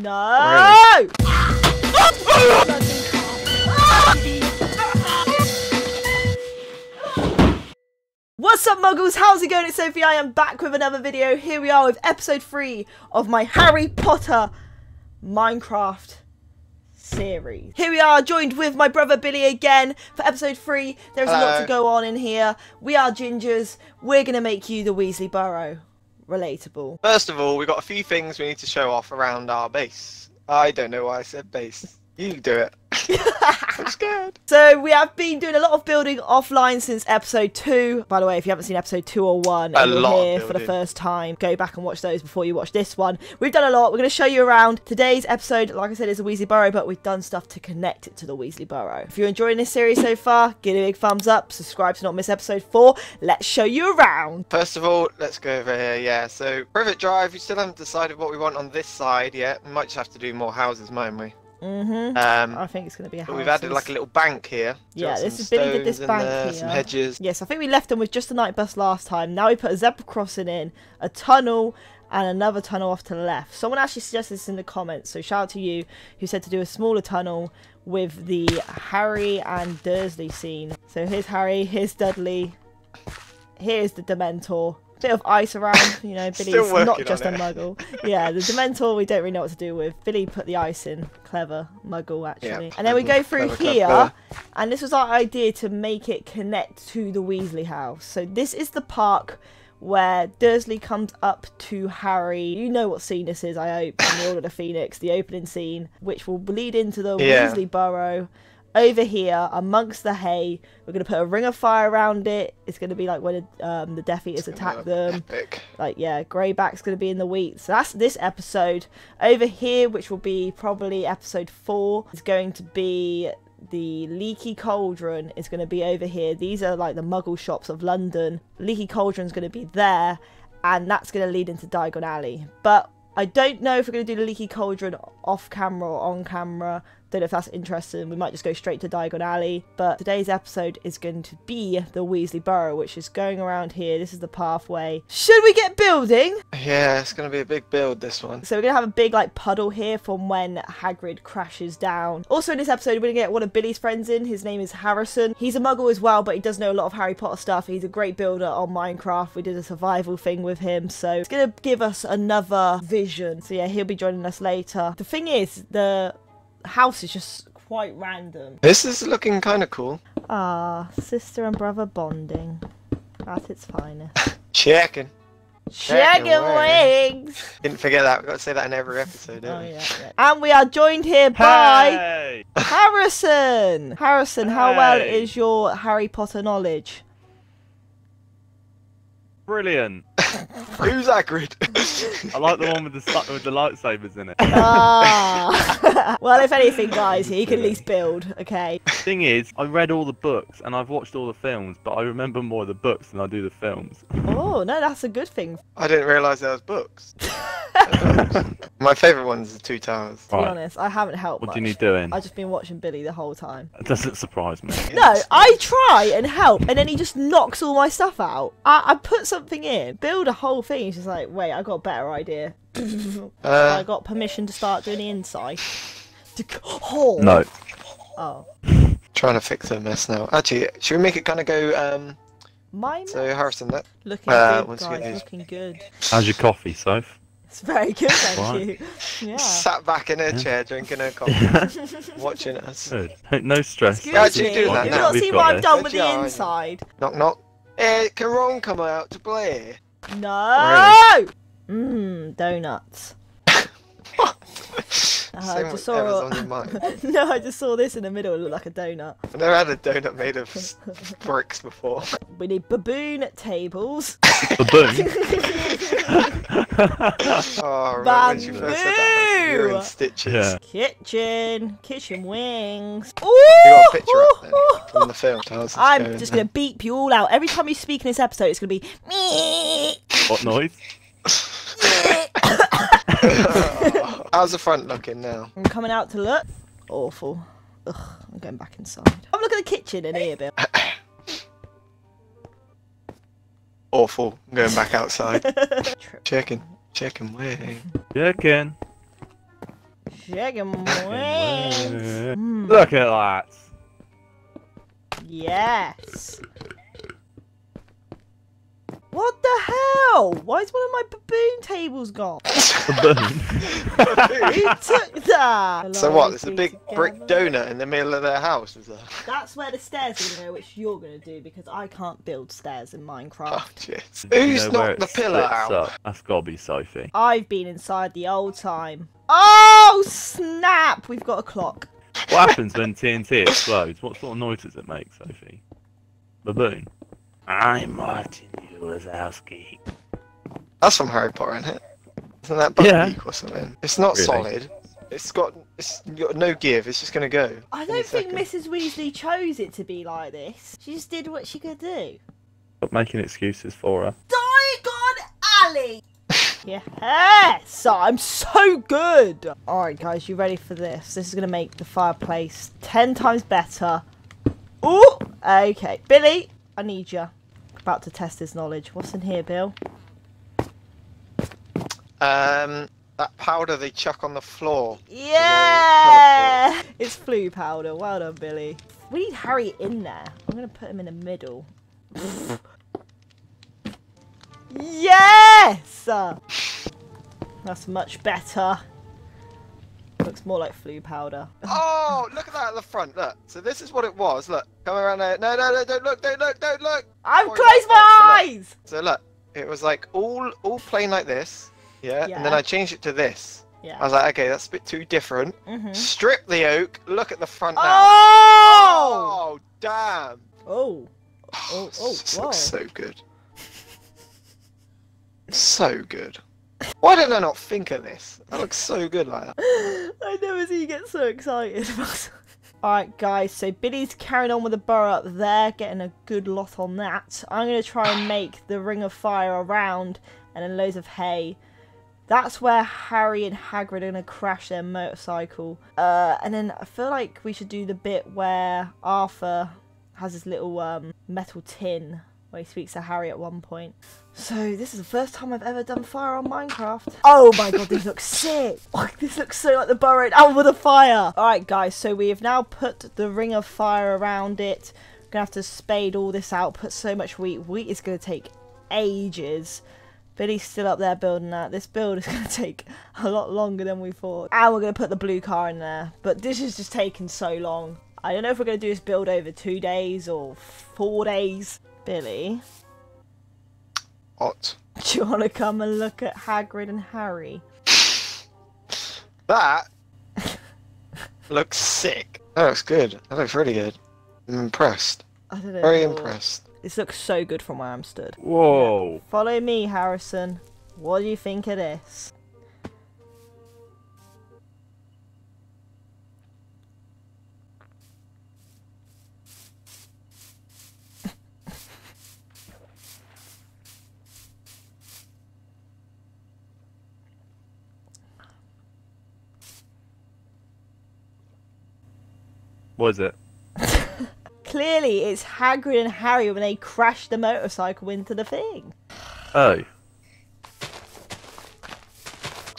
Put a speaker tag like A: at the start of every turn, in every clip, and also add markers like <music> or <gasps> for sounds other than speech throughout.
A: No! What's up muggles? How's it going? It's Sophie. I am back with another video. Here we are with episode 3 of my Harry Potter Minecraft series. Here we are joined with my brother Billy again for episode 3. There's a lot to go on in here. We are gingers. We're going to make you the Weasley Burrow relatable.
B: First of all, we've got a few things we need to show off around our base. I don't know why I said base. You do it. <laughs> I'm scared.
A: So we have been doing a lot of building offline since episode two. By the way, if you haven't seen episode two or one,
B: A
A: and you're
B: lot
A: here for the first time, go back and watch those before you watch this one. We've done a lot. We're going to show you around. Today's episode, like I said, is a Weasley Burrow, but we've done stuff to connect it to the Weasley Burrow. If you're enjoying this series so far, give it a big thumbs up. Subscribe to not miss episode four. Let's show you around.
B: First of all, let's go over here. Yeah, so Privet Drive, we still haven't decided what we want on this side yet. We might just have to do more houses, mightn't we?
A: Mm-hmm.
B: Um,
A: I think it's going to be a
B: but we've added like a little bank here.
A: Yeah, this is Billy did this bank
B: there,
A: here.
B: Some hedges.
A: Yes, I think we left them with just a night bus last time. Now we put a zebra crossing in, a tunnel, and another tunnel off to the left. Someone actually suggested this in the comments, so shout out to you who said to do a smaller tunnel with the Harry and Dursley scene. So here's Harry, here's Dudley, here's the Dementor. Bit of ice around, you know, <laughs>
B: Still
A: Billy's not just a
B: it.
A: muggle. Yeah, the <laughs> Dementor we don't really know what to do with. Billy put the ice in. Clever muggle, actually. and then we go through
B: clever,
A: here.
B: clever.
A: And this was our idea to make it connect to the Weasley house. So this is the park where Dursley comes up to Harry. You know what scene this is, I hope, in the Order of the Phoenix, the opening scene, which will lead into the
B: Yeah.
A: Weasley Burrow. Over here, amongst the hay, we're going to put a ring of fire around it. It's going to be like when um, the Death Eaters attack them.
B: Epic.
A: like yeah greyback's going to be in the wheat. So that's this episode. Over here which will be probably episode four is going to be the leaky cauldron is going to be over here. These are like the muggle shops of london. Leaky cauldron's going to be there and that's going to lead into diagon alley. But i don't know if we're going to do the leaky cauldron off camera or on camera don't know if that's interesting. We might just go straight to Diagon Alley. But today's episode is going to be the Weasley Burrow, which is going around here. This is the pathway. Should we get building?
B: Yeah, it's gonna be a big build. This one.
A: So we're gonna have a big like puddle here from when Hagrid crashes down. Also in this episode, we're gonna get one of Billy's friends in. His name is Harrison. He's a Muggle as well, but he does know a lot of Harry Potter stuff. He's a great builder on Minecraft. We did a survival thing with him, so it's gonna give us another vision. So yeah, he'll be joining us later. The thing is, the house is just quite random.
B: This is looking kind of cool.
A: Ah, sister and brother bonding at its finest. <laughs>
B: Checking. Checking
A: Chicken
B: away.
A: wings.
B: Didn't forget that. We've got to say that in every episode. Don't
A: Oh
B: we?
A: yeah, yeah. And we are joined here by
C: Hey! <laughs>
A: Harrison. Harrison, how well is your Harry Potter knowledge?
C: Brilliant.
B: Who's Hagrid?
C: I like the one with the su- with the lightsabers in it.
A: Ah. <laughs> well, if anything, guys, he can at least build. Okay.
C: Thing is, I read all the books and I've watched all the films, but I remember more of the books than I do the films.
A: Oh no, that's a good thing.
B: I didn't realise there was books. <laughs> My favourite one's is the Two Towers.
A: To be honest, I haven't helped
C: What
A: much.
C: do you need doing?
A: I've just been watching Billy the whole time.
C: It doesn't surprise me.
A: No, I try and help, and then he just knocks all my stuff out. I, I put something in, build a whole thing. He's just like, wait, I got a better idea. <laughs> I
B: Uh,
A: got permission to start doing the inside. To- Oh.
C: No.
A: Oh.
B: trying to fix the mess now. Actually, should we make it kind of go? Um,
A: My
B: so Harrison, that
A: looking
B: uh,
A: good,
B: once you
A: guys.
B: get these-
A: Looking good.
C: How's your coffee, Soph?
A: It's very good, thank
C: Right.
A: you. <laughs> Yeah.
B: sat back in her
C: Yeah.
B: chair drinking her <laughs> coffee, watching us.
C: Good. No stress.
A: Excuse
B: Yeah, actually
A: me.
B: do that
A: You've
B: now.
A: not
C: We've
A: seen
C: got
A: what I've
C: this.
A: done with the
B: Yeah,
A: inside.
B: Knock knock. Eh, can Ron come out to play?
A: No. Mmm, donuts.
B: Say <laughs> uh,
A: I just saw
B: on your mind.
A: no, I just saw this in the middle. It looked like a donut.
B: I've never had a donut made of <laughs> bricks before.
A: We need baboon tables.
C: Baboon. <laughs>
B: Oh, I remember when she first said that. You were
A: Bamboo!
B: in stitches.
C: yeah.
A: Kitchen, kitchen wings. Ooh,
B: You got a picture up then from the film.
A: I'm
B: going
A: just gonna beep you all out. Every time you speak in this episode, it's gonna be me.
C: What noise? <laughs>
B: How's the front looking now?
A: I'm coming out to look. Awful. Ugh, I'm going back inside. Have a look at the kitchen in here, Bill.
B: Awful. I'm going back outside.
A: Trip. <laughs>
B: Chicken. Chicken wing.
C: Yeah, Ken.
A: Chicken wings. Mm,
C: Look at that.
A: Yes. Hell? Why is one of my baboon tables gone? <laughs>
C: Baboon.
A: Who took that? <laughs>
B: so what? There's a
A: Hello,
B: big brick donut in the middle of their house. Is there? <laughs>
A: That's where the stairs are gonna go, which you're gonna do because I can't build stairs in Minecraft.
B: Oh,
A: Minecraft.
B: jeez.
C: You
B: Who's
C: know
B: knocked the pillar out?
C: up? That's gotta be Sophie.
A: I've been inside the old time. Oh snap! We've got a clock.
C: What happens when TNT explodes? What sort of noise does it make, Sophie? Baboon. I'm watching Martin Wazowski.
B: That's from Harry Potter, isn't it? Isn't that
C: Yeah.
B: Buckbeak or something? It's not
C: Really?
B: solid. It's got it's got no give. It's just gonna go.
A: I don't think. Mrs. Weasley chose it to be like this. She just did what she could do.
C: Stop making excuses for her.
A: Diagon Alley! <laughs> yes! I'm so good! Alright, guys, you ready for this? This is going to make the fireplace 10 times better. Ooh! Okay. Billy, I need you. About to test his knowledge. What's in here, Bill?
B: Um, that powder they chuck on the floor.
A: Yeah! <laughs> It's Floo powder. Well done, Billy. We need Harry in there. I'm going to put him in the middle. <laughs> yes! That's much better. Looks more like Floo powder. <laughs>
B: Oh, look at that at the front. Look. So this is what it was. Look, come around there. No, no, no, don't look, don't look, don't look.
A: I've closed my eyes!
B: So look, it was like all all plain like this. Yeah. And then I changed it to this. I was like, okay, that's a bit too different.
A: hmm
B: Strip the oak. Look at the front now.
A: Oh!
B: Oh, damn.
A: Oh! <sighs> Oh, oh,
B: this
A: whoa.
B: looks so good. so good. Why did I not think of this? That looks so good like that. <gasps>
A: I never see you get so excited. <laughs> Alright guys, so Billy's carrying on with the burrow up there, getting a good lot on that. I'm going to try and make the ring of fire around and then loads of hay. That's where Harry and Hagrid are going to crash their motorcycle. Uh, and then I feel like we should do the bit where Arthur has this little um, metal tin where he speaks to Harry at one point. So this is the first time I've ever done fire on Minecraft. Oh my god, this looks sick! <laughs> This looks so like the burrowed out with a fire. All right, guys. So we have now put the ring of fire around it. We're gonna have to spade all this out. Put so much wheat. Wheat is gonna take ages. Billy's still up there building that. This build is <laughs> gonna take a lot longer than we thought. And we're gonna put the blue car in there. But this is just taking so long. I don't know if we're gonna do this build over two days or four days. Billy.
B: Hot. <laughs>
A: Do you want to come and look at Hagrid and Harry?
B: That <laughs> looks sick. That looks good. That looks really good. I'm impressed.
A: I don't know.
B: Very impressed.
A: This looks so good from where I'm stood.
C: Whoa.
A: Follow me, Harrison. What do you think of this?
C: What is it?
A: Clearly, it's Hagrid and Harry when they crash the motorcycle into the thing.
C: Oh.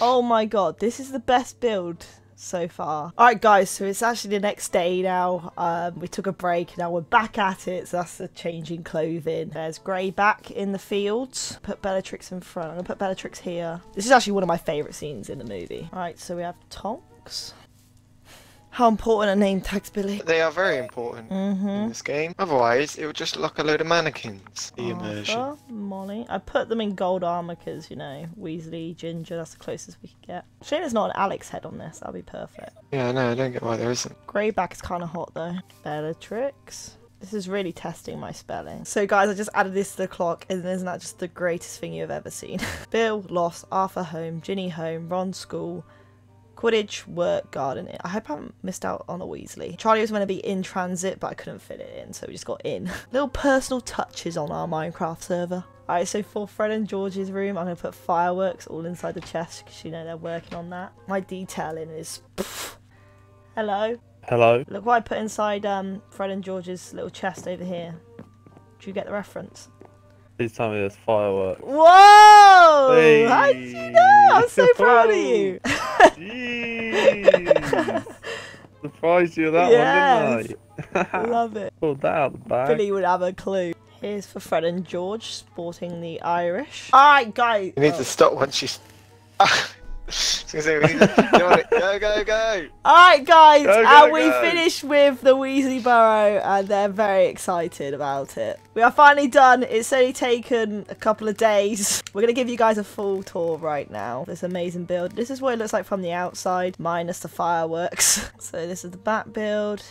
A: Oh my god, this is the best build so far. Alright guys, so it's actually the next day now. Um, we took a break, now we're back at it, so that's the changing clothing. There's Greyback in the fields. Put Bellatrix in front. I'm gonna put Bellatrix here. This is actually one of my favourite scenes in the movie. Alright, so we have Tonks. How important are name tags, Billy?
B: They are very important in
A: Mm-hmm.
B: this game. Otherwise, it would just look a load of mannequins. The immersion.
A: Molly. I put them in gold armor because, you know, Weasley, Ginger, that's the closest we could get. Shame there's not an Alex head on this. That'd be perfect.
B: Yeah, no, I don't get why there isn't.
A: Greyback is kind of hot though. Bellatrix. This is really testing my spelling. So guys, I just added this to the clock, and isn't that just the greatest thing you've ever seen? <laughs> Bill, lost, Arthur home, Ginny home, Ron school, Quidditch, work, garden. I hope I haven't missed out on a Weasley. Charlie was meant to be in transit, but I couldn't fit it in, so we just got in. <laughs> Little personal touches on our Minecraft server. Alright, so for Fred and George's room, I'm going to put fireworks all inside the chest, because you know they're working on that. My detailing is... Hello?
C: Hello.
A: Look what I put inside um, Fred and George's little chest over here. Do you get the reference?
C: Please tell me there's fireworks.
A: Whoa!
C: Hey.
A: How did you know? I'm so <laughs> proud of you. <laughs>
C: Jeez. surprised you that
A: Yes.
C: one, didn't I? <laughs>
A: Love it.
C: Pulled that out the bag.
A: Billy would have a clue. Here's for Fred and George sporting the Irish. Alright, guys.
B: You need
A: Oh.
B: to stop once you. I was gonna say, we need to... you want it? Go, go, go! <laughs>
A: Alright, guys,
C: Go, go,
A: and we
C: go.
A: finished with the Weasley Burrow, and they're very excited about it. We are finally done. It's only taken a couple of days. <laughs> We're going to give you guys a full tour right now. This amazing build. This is what it looks like from the outside, minus the fireworks. <laughs> so this is the back build.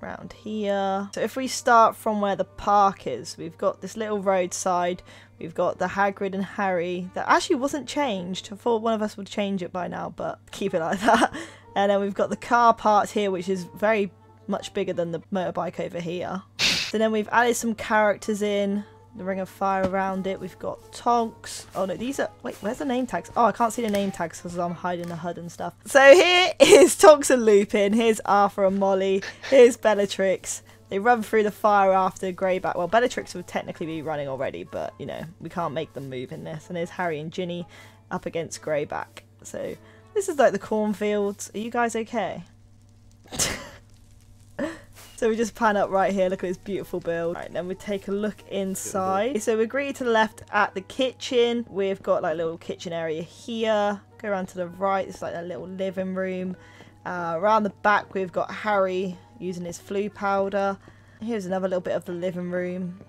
A: Round here. So if we start from where the park is, we've got this little roadside. We've got the Hagrid and Harry that actually wasn't changed. I thought one of us would change it by now, but keep it like <laughs> that. And then we've got the car part here, which is very much bigger than the motorbike over here. <laughs> So then we've added some characters in. The ring of fire around it. We've got Tonks. Oh no, these are. Wait, where's the name tags? Oh, I can't see the name tags because I'm hiding the HUD and stuff. So here <laughs> is Tonks and Lupin. Here's Arthur and Molly. Here's Bellatrix. They run through the fire after Greyback. Well, Bellatrix would technically be running already, but you know, we can't make them move in this. And there's Harry and Ginny up against Greyback. So this is like the cornfields. Are you guys okay? So we just pan up right here. Look at this beautiful build. Right, then we take a look inside. So we're greeted to the left at the kitchen. We've got like a little kitchen area here. Go around to the right. It's like a little living room. Uh, around the back, we've got Harry using his Floo powder. Here's another little bit of the living room.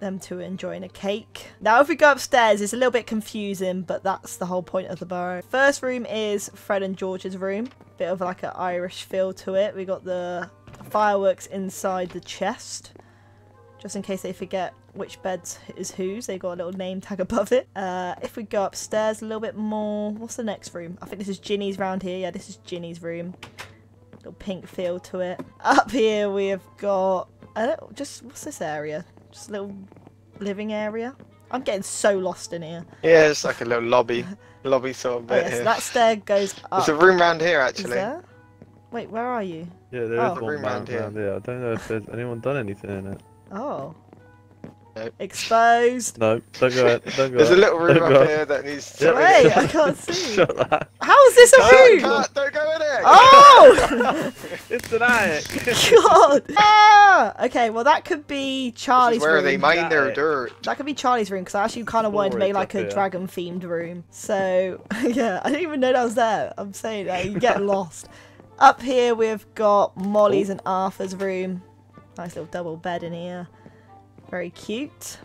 A: Them two enjoying a cake. Now, if we go upstairs, it's a little bit confusing, but that's the whole point of the burrow. First room is Fred and George's room. Bit of like an Irish feel to it. We got the fireworks inside the chest. Just in case they forget which bed is whose, they got a little name tag <laughs> above it. Uh, if we go upstairs a little bit more, what's the next room? I think this is Ginny's round here. Yeah, this is Ginny's room. Little pink feel to it. <laughs> Up here we have got, I don't, just, what's this area? Just a little living area. I'm getting so lost in here.
B: Yeah, it's like a little lobby, lobby sort of
A: Oh
B: bit
A: yes,
B: here.
A: that stair goes up.
B: There's a room round here actually.
A: There? Wait, where are you?
C: Yeah, there is
A: Oh.
C: one
B: Room
C: round,
B: round here.
C: round here. I don't know if there's anyone done anything in it.
A: Oh.
B: Nope.
A: Exposed.
C: No, don't go ahead. Don't go
B: There's a little room
C: Don't
B: up
C: go
B: here that needs to.
C: Yeah.
A: Wait, I can't see. <laughs>
C: Shut that.
A: How is this a
B: No,
A: room?
B: can't, don't go in there.
A: Oh! <laughs>
C: It's an attic.
A: God! <laughs> Ah! Okay, well that could be
B: This
A: Charlie's
B: is where
A: room.
B: they mine their dirt.
A: That could be Charlie's room because I actually kind of wanted to make like a dragon themed room. So yeah, I didn't even know that was there. I'm saying that you get lost. Up here we've got Molly's and Arthur's room. Nice little double bed in here. Very cute.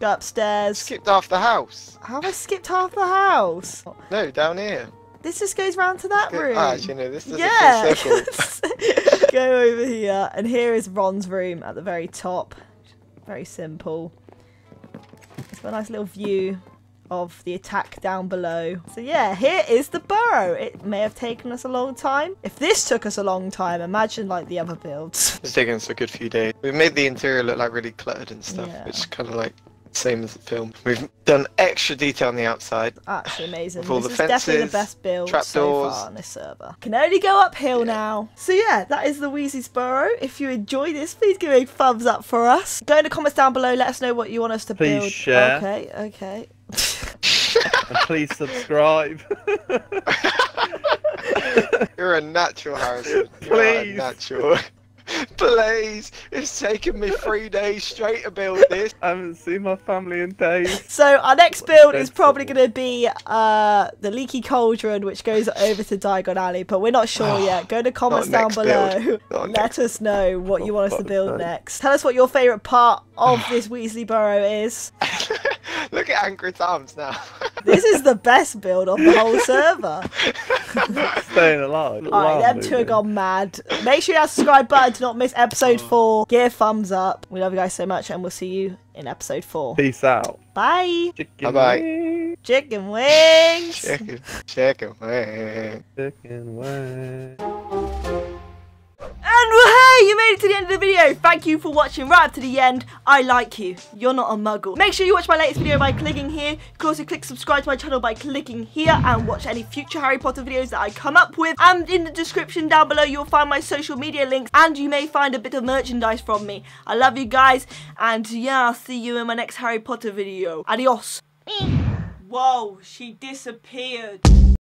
A: Go upstairs.
B: Skipped half the house.
A: How have I skipped half the house?
B: No, down here.
A: This just goes round to that
B: Go-
A: room.
B: Ah, actually, no, this does
A: yeah.
B: a full circle. <laughs> <laughs>
A: Go over here, and here is Ron's room at the very top. Very simple. It's got a nice little view of the attack down below. So yeah, here is the burrow. It may have taken us a long time. If this took us a long time, imagine like the other builds. <laughs>
B: It's taken us a good few days. We've made the interior look like really cluttered and stuff,
A: Yeah.
B: which is kind of like same as the film. We've done extra detail on the outside.
A: Absolutely amazing.
B: With all
A: this
B: the
A: is definitely the best build so far on this server. Can only go uphill
B: Yeah.
A: now. So yeah, that is the Weasley's Burrow. If you enjoy this, please give a thumbs up for us. Go in the comments down below. Let us know what you want us to
C: Please
A: build.
C: share.
A: Okay, okay. <laughs>
C: and please subscribe. <laughs>
B: You're a natural, Harrison. You're a
C: Please.
B: natural. <laughs> Please, it's taken me three days straight to build this.
C: I haven't seen my family in days.
A: So our next build is probably going to be uh, the Leaky Cauldron, which goes over to Diagon Alley, but we're not sure <sighs> yet. Go in the comments down below. Let us know what you want us to build next. Tell us what your favourite part of this <sighs> Weasley Burrow is. <laughs>
B: Look at Hagrid's arms now. <laughs>
A: This is the best build on the whole server. <laughs>
C: Staying alive.
A: Alright,
C: Love
A: them two are
C: moving.
A: gone mad. Make sure you have subscribe button to not miss episode
C: Oh.
A: 4. Give a thumbs up. We love you guys so much, and we'll see you in episode 4.
C: Peace out.
A: Bye.
C: Chicken
B: Bye-bye.
A: Chicken wings.
B: Chicken, chicken wing.
C: Chicken wing.
A: Made it to the end of the video. Thank you for watching right up to the end. I like you. You're not a muggle. Make sure you watch my latest video by clicking here. You can also click subscribe to my channel by clicking here and watch any future Harry Potter videos that I come up with. And in the description down below, you'll find my social media links and you may find a bit of merchandise from me. I love you guys. And yeah, I'll see you in my next Harry Potter video. Adios. Whoa, she disappeared.